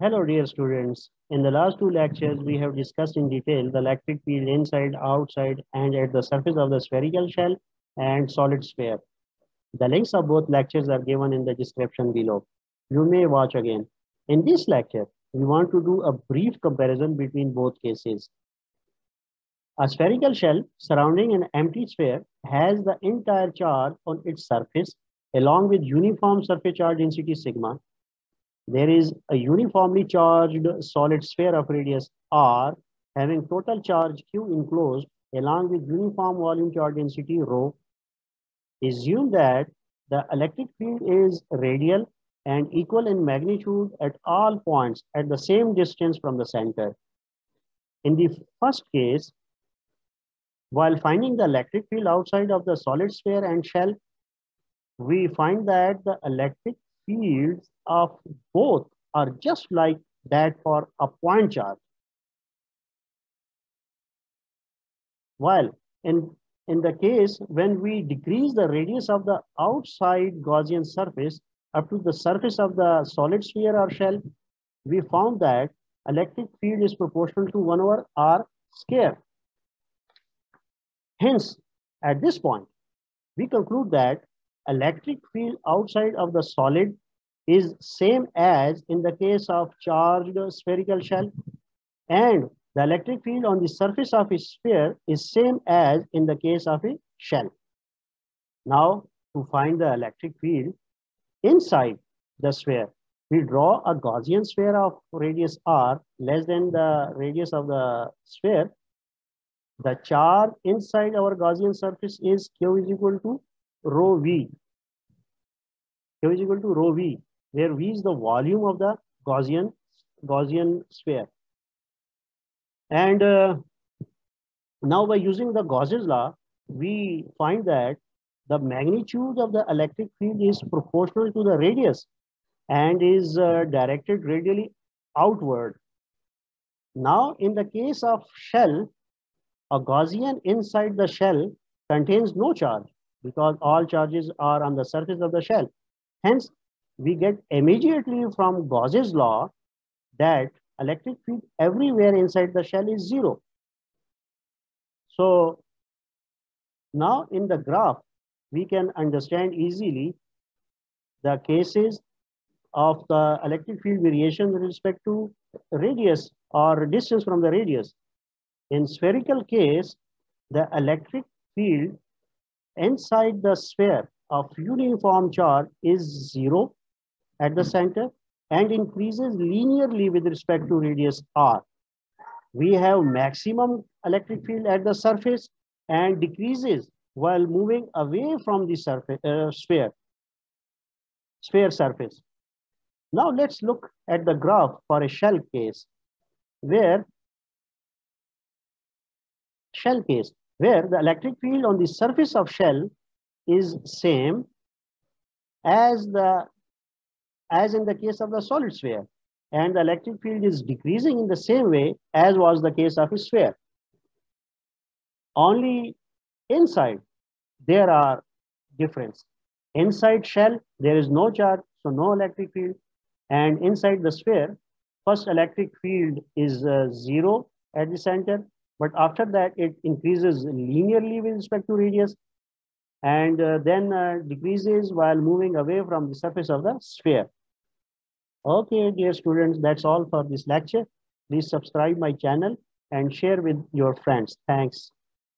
Hello, dear students. In the last two lectures, we have discussed in detail the electric field inside, outside, and at the surface of the spherical shell and solid sphere. The links of both lectures are given in the description below. You may watch again. In this lecture, we want to do a brief comparison between both cases. A spherical shell surrounding an empty sphere has the entire charge on its surface along with uniform surface charge density sigma there is a uniformly charged solid sphere of radius r having total charge q enclosed along with uniform volume charge density rho. Assume that the electric field is radial and equal in magnitude at all points at the same distance from the center. In the first case, while finding the electric field outside of the solid sphere and shell, we find that the electric fields of both are just like that for a point charge. While in, in the case when we decrease the radius of the outside Gaussian surface up to the surface of the solid sphere or shell, we found that electric field is proportional to 1 over r square. Hence, at this point, we conclude that electric field outside of the solid is same as in the case of charged spherical shell and the electric field on the surface of a sphere is same as in the case of a shell. Now to find the electric field inside the sphere, we draw a Gaussian sphere of radius r less than the radius of the sphere. The charge inside our Gaussian surface is q is equal to rho v. q is equal to rho v where V is the volume of the Gaussian, Gaussian sphere. And uh, now by using the Gauss's law, we find that the magnitude of the electric field is proportional to the radius and is uh, directed radially outward. Now, in the case of shell, a Gaussian inside the shell contains no charge because all charges are on the surface of the shell. Hence, we get immediately from Gauss's law that electric field everywhere inside the shell is zero. So now in the graph, we can understand easily the cases of the electric field variation with respect to radius or distance from the radius. In spherical case, the electric field inside the sphere of uniform charge is zero at the center and increases linearly with respect to radius r. We have maximum electric field at the surface and decreases while moving away from the surface uh, sphere, sphere surface. Now let's look at the graph for a shell case where shell case where the electric field on the surface of shell is same as the as in the case of the solid sphere. And the electric field is decreasing in the same way as was the case of a sphere. Only inside, there are difference. Inside shell, there is no charge, so no electric field. And inside the sphere, first electric field is uh, zero at the center, but after that, it increases linearly with respect to radius and uh, then uh, decreases while moving away from the surface of the sphere. Okay, dear students, that's all for this lecture. Please subscribe my channel and share with your friends. Thanks.